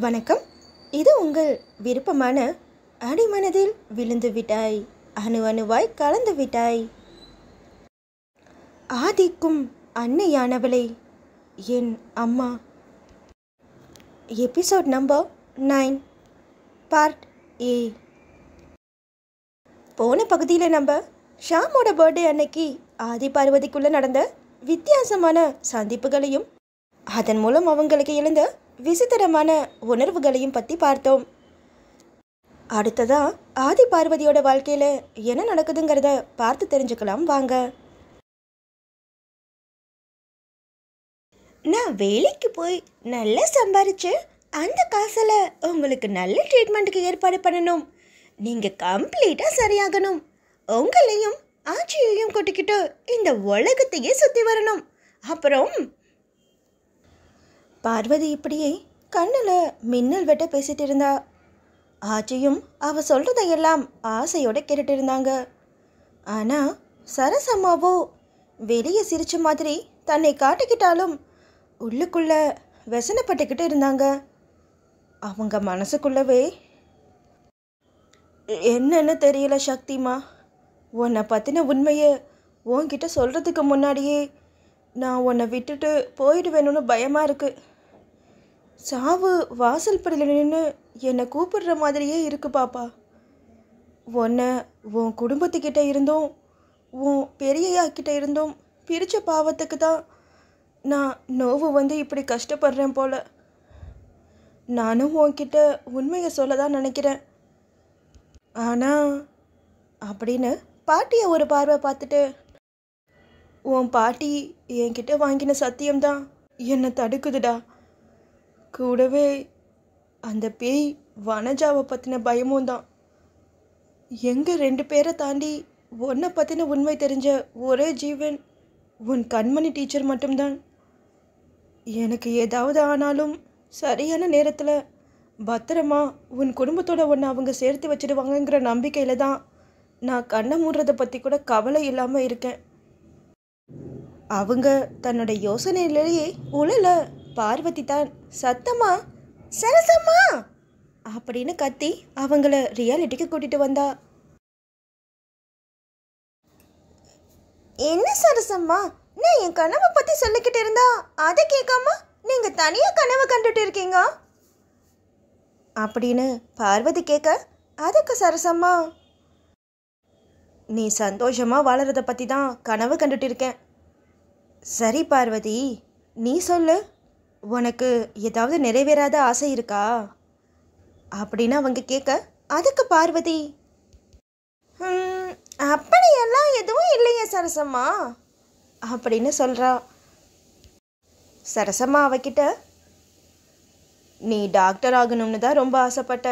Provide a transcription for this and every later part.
வணக்கம். இது உங்கள் விருப்பமான அடிமனதில் விழுந்து விட்டாய் அணு அணுவாய் கலந்து விட்டாய். ஆதிக்கும் அன்னையானவளே என் அம்மா. Episode number nine part A. போன பகுதியில் நம்ம ஷாமோட பர்த்டே அன்னைக்கு ஆதி பார்வதிக்குள்ளே நடந்த வித்தியாசமான சந்திப்புகளையும் அதன் மூலம் அவங்களுக்கு எழுந்த விசித்திரமான உணர்வுகளையும் பற்றி பார்த்தோம். அடுத்ததாக ஆதி பார்வதியோட வாழ்க்கையில் என்ன நடக்குதுங்கிறத பார்த்து தெரிஞ்சுக்கலாம் வாங்க. நான் வேலைக்கு போய் நல்லா சம்பாரிச்சு அந்த காசில் உங்களுக்கு நல்ல ட்ரீட்மெண்ட்டுக்கு ஏற்பாடு பண்ணணும். நீங்கள் கம்ப்ளீட்டாக சரியாகணும். உங்களையும் ஆட்சியையும் கொட்டிக்கிட்டு இந்த உலகத்தையே சுற்றி வரணும். அப்புறம் பார்வதி இப்படியே கண்ணில் மின்னல் வெட்ட பேசிட்டு இருந்தா. ஆச்சியும் அவ சொல்றதையெல்லாம் ஆசையோட கேட்டுட்டு இருந்தாங்க. ஆனால் சரசம்மாவோ வெளியே சிரிச்ச மாதிரி தன்னை காட்டிக்கிட்டாலும் உள்ளுக்குள்ள வெசனப்பட்டுக்கிட்டு இருந்தாங்க. அவங்க மனசுக்குள்ளவே என்னன்னு தெரியல சக்திமா. உன்னை பற்றின உண்மையை உன்கிட்ட சொல்கிறதுக்கு முன்னாடியே நான் உன்னை விட்டுட்டு போயிடுவேணும்னு பயமாக இருக்குது சாவு வாசல் படியில் நின்று என்னை கூப்பிடுற மாதிரியே இருக்கு பாப்பா. உன்னை உன் குடும்பத்துக்கிட்ட இருந்தும் உன் பெரியய்யா கிட்ட இருந்தும் பிரித்த பாவத்துக்கு தான் நான் நோவு வந்து இப்படி கஷ்டப்படுறேன் போல. நானும் உன்கிட்ட உண்மையை சொல்ல தான் நினைக்கிறேன். ஆனால் அப்படின்னு பாட்டியை ஒரு பார்வை பார்த்துட்டு உன் பாட்டி என்கிட்ட வாங்கின சத்தியம்தான். என்னை தடுக்குதுடா. கூடவே அந்த பேய் வனஜாவை பற்றின பயமும் தான். எங்கள் ரெண்டு பேரை தாண்டி உன்னை பற்றின உண்மை தெரிஞ்ச ஒரே ஜீவன் உன் கண்மணி டீச்சர் மட்டும்தான். எனக்கு ஏதாவது ஆனாலும் சரியான நேரத்தில் பத்திரமா உன் குடும்பத்தோட ஒன்று அவங்க சேர்த்து வச்சிடுவாங்கங்கிற நம்பிக்கையில் தான் நான் கண்ணை மூடுறதை பற்றி கூட கவலை இல்லாமல் இருக்கேன். அவங்க தன்னோட யோசனையிலேயே உழல பார்வதி தான். சத்தமா? சரசம்மா? அப்படின்னு கத்தி அவங்கள ரியாலிட்டிக்கு கூட்டிட்டு வந்தா. என்ன சரசம்மா? நான் என் கனவை பத்தி சொல்லிக்கிட்டு இருந்தா அதை கேட்காம நீங்க தனியா கனவை கண்டுட்டு இருக்கீங்க? அப்படின்னு பார்வதி கேட்க அதுக்கு சரசம்மா? நீ சந்தோஷமா வாழறத பத்தி தான் கனவு கண்டுட்டு இருக்கேன். சரி பார்வதி நீ சொல்லு. உனக்கு ஏதாவது நிறைவேறாத ஆசை இருக்கா? அப்படின்னு அவங்க கேட்க அதுக்கு பார்வதி. அப்படியெல்லாம் எதுவும் இல்லையே சரசம்மா அப்படின்னு சொல்கிறா சரசம்மா அவகிட்ட நீ டாக்டர் ஆகணும்னு தான் ரொம்ப ஆசைப்பட்ட.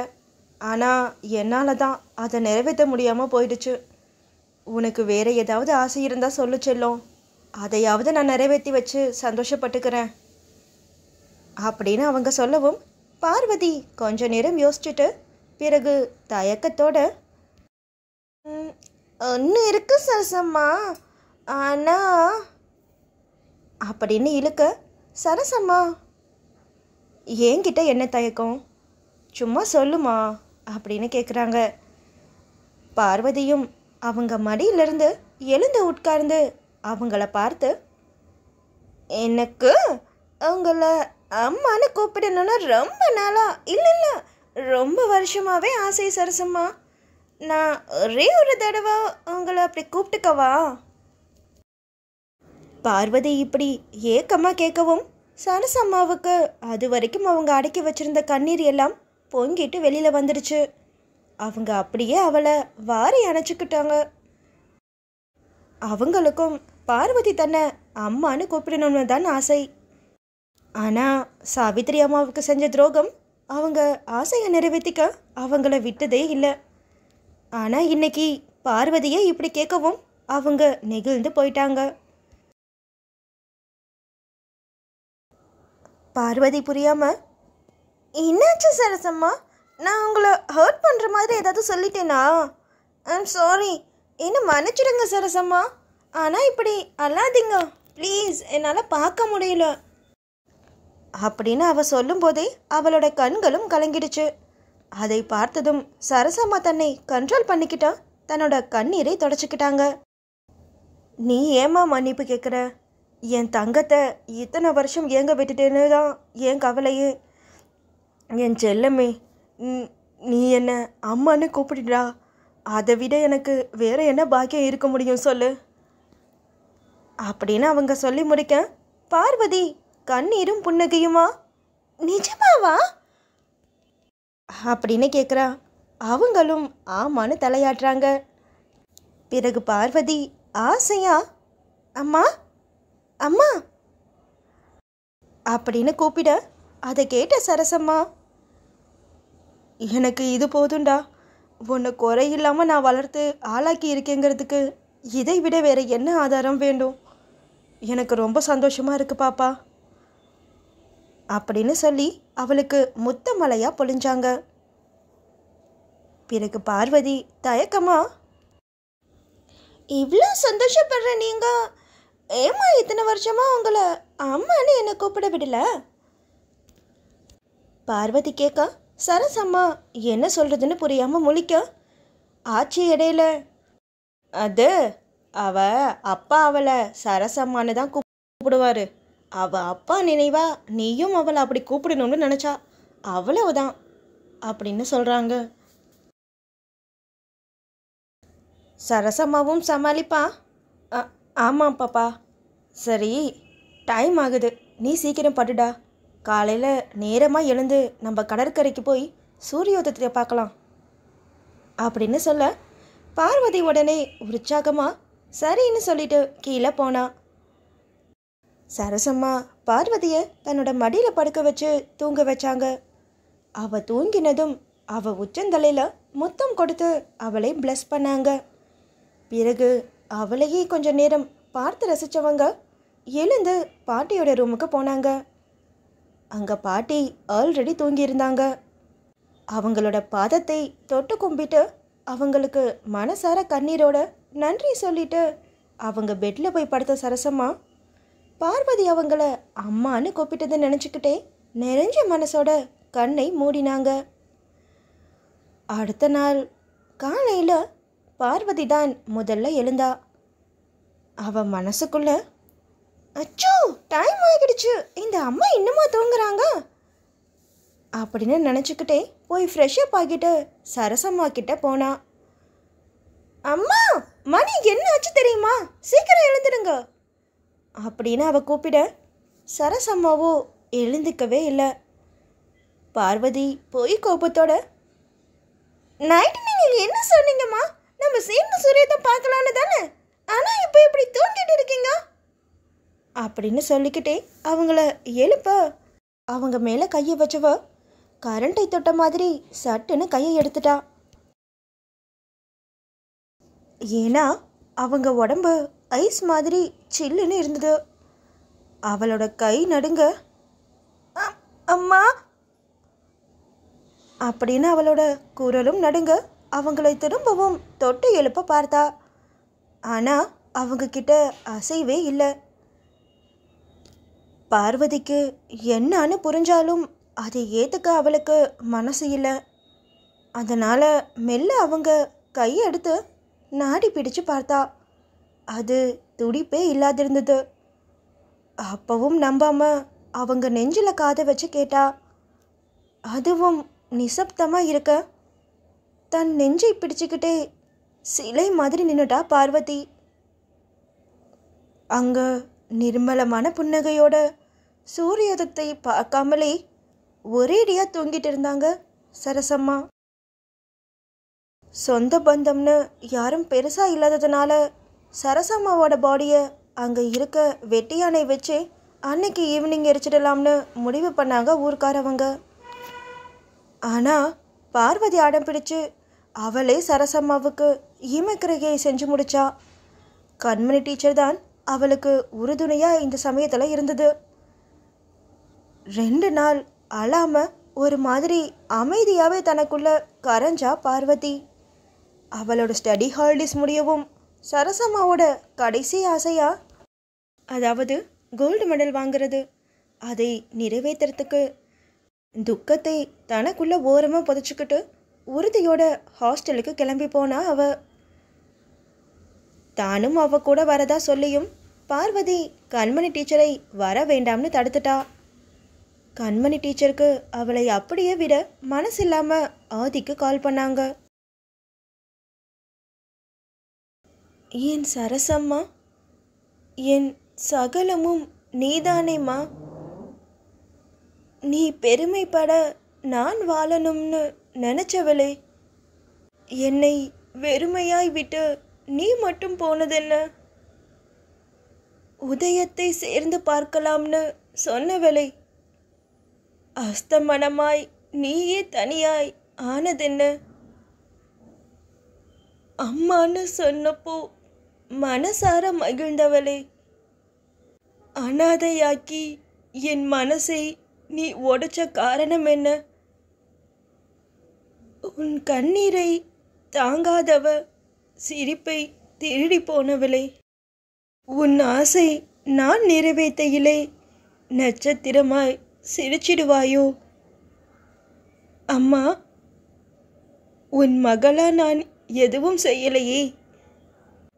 ஆனால் என்னால் தான் அதை நிறைவேற்ற முடியாமல் போயிடுச்சு. உனக்கு வேறு ஏதாவது ஆசை இருந்தால் சொல்லு செல்லும். அதையாவது நான் நிறைவேற்றி வச்சு சந்தோஷப்பட்டுக்கிறேன். அப்படின்னு அவங்க சொல்லவும் பார்வதி கொஞ்ச நேரம் யோசிச்சுட்டு பிறகு தயக்கத்தோட ஒன்று இருக்கு சரசம்மா ஆனா அப்படின்னு இழுக்க சரசம்மா என்கிட்ட என்ன தயக்கம்? சும்மா சொல்லுமா? அப்படின்னு கேட்குறாங்க பார்வதியும் அவங்க மடியிலிருந்து எழுந்து உட்கார்ந்து அவங்கள பார்த்து எனக்கு உங்களை அம்மான்னு கூப்பிடணும்னு ரொம்ப நாளா? இல்லை இல்லை. ரொம்ப வருஷமாகவே ஆசை சரசம்மா. நான் ஒரே ஒரு தடவை உங்களை அப்படி கூப்பிட்டுக்கவா? பார்வதி இப்படி ஏக்கமாக கேட்கவும் சரசம்மாவுக்கு அது வரைக்கும் அவங்க அடக்கி வச்சிருந்த கண்ணீர் எல்லாம் பொங்கிட்டு வெளியில் வந்துடுச்சு அவங்க அப்படியே அவளை வாரி அணைச்சிக்கிட்டாங்க. அவங்களுக்கும் பார்வதி தன்னை அம்மான்னு கூப்பிடணும்னு தான் ஆசை. ஆனால் சாவித்திரி அம்மாவுக்கு செஞ்ச துரோகம் அவங்க ஆசையை நிறைவேற்றிக்க அவங்கள விட்டதே இல்லை. ஆனால் இன்னைக்கு பார்வதியை இப்படி கேட்கவும் அவங்க நெகிழ்ந்து போயிட்டாங்க. பார்வதி புரியாம என்னாச்சு சரசம்மா? நான் உங்களை ஹர்ட் பண்ணுற மாதிரி ஏதாவது சொல்லிட்டேனா? ஐம் சாரி என்ன மன்னிச்சிடுங்க சரசம்மா. ஆனால் இப்படி அல்லாதீங்க ப்ளீஸ் என்னால் பார்க்க முடியல. அப்படின்னு அவ சொல்லும்போதே அவளோட கண்களும் கலங்கிடுச்சு. அதை பார்த்ததும் சரசம்மா தன்னை கண்ட்ரோல் பண்ணிக்கிட்டா தன்னோட கண்ணீரை தொடச்சிக்கிட்டாங்க. நீ ஏமா மன்னிப்பு கேட்குற என் தங்கத்தை இத்தனை வருஷம் ஏங்க விட்டுட்டேன்னு தான் என் கவலையே? என் செல்லமே நீ என்ன அம்மான்னு கூப்பிடுடா அதை விட எனக்கு வேற என்ன பாக்கியம் இருக்க முடியும் சொல்லு? அப்படின்னு அவங்க சொல்லி முடிக்க பார்வதி கண்ணீரும் புன்னகையுமா? நிஜமாவா? அப்படின்னு கேட்குறா அவங்களும் ஆமான்னு தலையாட்டுறாங்க. பிறகு பார்வதி ஆசையா? அம்மா? அம்மா? அப்படின்னு கூப்பிட அதை கேட்ட சரசம்மா. எனக்கு இது போதுண்டா உன்னை குறையில்லாமல் நான் வளர்த்து ஆளாக்கி இருக்கேங்கிறதுக்கு இதை விட வேற என்ன ஆதாரம் வேண்டும்? எனக்கு ரொம்ப சந்தோஷமாக இருக்கு பாப்பா. அப்படின்னு சொல்லி அவளுக்கு முத்த மலையா பொழிஞ்சாங்க. பிறகு பார்வதி தயக்கமா? இவ்வளோ சந்தோஷப்படுற நீங்க? ஏமா இத்தனை வருஷமா உங்களை அம்மான்னு என்னை கூப்பிட விடல? பார்வதி கேட்க சரசம்மா என்ன சொல்றதுன்னு புரியாம முழிக்க. ஆட்சி இடையில. அது அவ அப்பா அவளை சரசம்மான்னு தான் கூப்பிடுவாரு. அவள் அப்பா நினைவா நீயும் அவளை அப்படி கூப்பிடணும்னு நினச்சா அவ்வளவுதான் அப்படின்னு சொல்கிறாங்க சரசம்மாவும் சமாளிப்பா. ஆமாம் பாப்பா. சரி டைம் ஆகுது. நீ சீக்கிரம் படுடா. காலையில் நேரமாக எழுந்து நம்ம கடற்கரைக்கு போய் சூரியோதயத்தை பார்க்கலாம் அப்படின்னு சொல்ல பார்வதி உடனே உற்சாகமாக சரின்னு சொல்லிட்டு கீழே போனா. சரசம்மா பார்வதியை தன்னோட மடியில் படுக்க வச்சு தூங்க வச்சாங்க. அவ தூங்கினதும் அவ உச்சந்தலையில முத்தம் கொடுத்து அவளை பிளஸ் பண்ணாங்க. பிறகு அவளையே கொஞ்ச நேரம் பார்த்து ரசிச்சவங்க எழுந்து பாட்டியோட ரூமுக்கு போனாங்க. அங்க பாட்டி ஆல்ரெடி தூங்கியிருந்தாங்க. அவங்களோட பாதத்தை தொட்டு கும்பிட்டு அவங்களுக்கு மனசார கண்ணீரோட நன்றி சொல்லிட்டு அவங்க பெட்டில் போய் படுத்த சரசம்மா பார்வதி அவங்கள அம்மான்னு கூப்பிட்டதை நினச்சிக்கிட்டே நிறைஞ்ச மனசோட கண்ணை மூடினாங்க. அடுத்த நாள் காலையில் பார்வதி தான் முதல்ல எழுந்தா. அவ மனசுக்குள்ள அச்சோ டைம் ஆகிடுச்சு. இந்த அம்மா இன்னுமா தூங்குறாங்க? அப்படின்னு நினச்சிக்கிட்டே போய் ஃப்ரெஷ்அப் ஆகிட்டு சரசம்மா கிட்ட போனா. அம்மா மணி என்ன ஆச்சு தெரியுமா? சீக்கிரம் எழுந்துடுங்க. அப்படின்னு அவ கூப்பிட சரசம்மாவோ எழுந்துக்கவே இல்லை. பார்வதி போய் கோபத்தோட நைட்டு நீங்கள் என்ன சொன்னீங்கம்மா? நம்ம சேர்ந்து சூரியத்தை பார்க்கலான்னு தானே? ஆனால் இப்போ இப்படி தூங்கிட்டு இருக்கீங்க? அப்படின்னு சொல்லிக்கிட்டே அவங்கள எழுப்ப அவங்க மேலே கையை வச்சவ கரண்டை தொட்ட மாதிரி சட்டுன்னு கையை எடுத்துட்டா. ஏன்னா அவங்க உடம்பு ஐஸ் மாதிரி சில்லுன்னு இருந்தது. அவளோட கை நடுங்க. அம்மா! அப்படின்னு அவளோட குரலும் நடுங்க. அவங்களை திரும்பவும் தொட்டு எழுப்ப பார்த்தா. ஆனால் அவங்க கிட்ட அசைவே இல்லை. பார்வதிக்கு என்னன்னு புரிஞ்சாலும் அதை ஏற்றுக்க அவளுக்கு மனசு இல்லை. அதனால் மெல்ல அவங்க கையை எடுத்து நாடி பிடிச்சு பார்த்தா. அது துடிப்பே இல்லாதிருந்தது. அப்பவும் நம்பாம அவங்க நெஞ்சில் காதை வச்சு கேட்டா அதுவும் நிசப்தமாக இருக்க? தன் நெஞ்சை பிடிச்சுக்கிட்டே சிலை மாதிரி நின்னுட்டா பார்வதி? அங்க நிர்மலமான புன்னகையோட சூரியோதத்தை பார்க்காமலே ஒரேடியாக தூங்கிட்டு இருந்தாங்க சரசம்மா. சொந்த பந்தம்னு யாரும் பெருசாக இல்லாததுனால சரசம்மாவோட பாடியை அங்கே இருக்க வெட்டி யானை வச்சு அன்னைக்கு ஈவினிங் எரிச்சிடலாம்னு முடிவு பண்ணாங்க ஊர்க்காரவங்க. ஆனால் பார்வதி அடம் பிடிச்சு அவளே சரசம்மாவுக்கு ஈமக்கிரகையை செஞ்சு முடிச்சா. கண்மணி டீச்சர் தான் அவளுக்கு உறுதுணையாக இந்த சமயத்தில் இருந்தது. ரெண்டு நாள் அழாமல் ஒரு மாதிரி அமைதியாகவே தனக்குள்ள கரைஞ்சா பார்வதி. அவளோட ஸ்டடி ஹாலிடேஸ் முடியவும் சரசம்மாவோட கடைசி ஆசையா? அதாவது கோல்டு மெடல் வாங்குறது. அதை நிறைவேற்றுறதுக்கு துக்கத்தை தனக்குள்ள ஓரமாக புதைச்சிக்கிட்டு உறுதியோட ஹாஸ்டலுக்கு கிளம்பி போனா அவ. தானும் அவ கூட வரதா சொல்லியும் பார்வதி கண்மணி டீச்சரை வர வேண்டாம்னு தடுத்துட்டா. கண்மணி டீச்சருக்கு அவளை அப்படியே விட மனசில்லாம ஆதிக்கு கால் பண்ணாங்க. என் சரசம்மா என் சகலமும் நீதானேம்மா. நீ பெருமைப்பட நான் வாழணும்னு நினச்சவளே. என்னை வெறுமையாய் விட்டு நீ மட்டும் போனதென்ன? உதயத்தை சேர்ந்து பார்க்கலாம்னு சொன்னவளே. அஸ்தமனமாய் நீயே தனியாய் ஆனதென்ன? அம்மான்னு சொன்னப்போ மனசார மகிழ்ந்தவளே. அனாதையாக்கி என் மனசை நீ உடைச்ச காரணம் என்ன? உன் கண்ணீரை தாங்காதவ சிரிப்பை திருடி போனவளே. உன் ஆசை நான் நிறைவேற்றையிலே நட்சத்திரமாய் சிரிச்சிடுவாயோ? அம்மா உன் மகளா நான் எதுவும் செய்யலையே.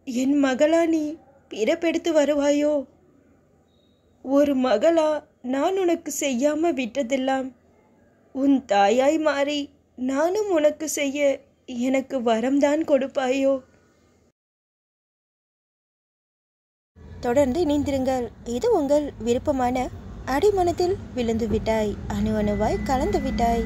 என் மகளா நீ பிறப்பெடுத்து வருவாயோ? ஒரு மகளா நான் உனக்கு செய்யாம விட்டதெல்லாம் உன் தாயாய் மாறி நானும் உனக்கு செய்ய எனக்கு வரம்தான் கொடுப்பாயோ? தொடர்ந்து இணைந்திருங்கள். இது உங்கள் விருப்பமான அடிமனத்தில் விழுந்து விட்டாய் அணு அணுவாய் கலந்து விட்டாய்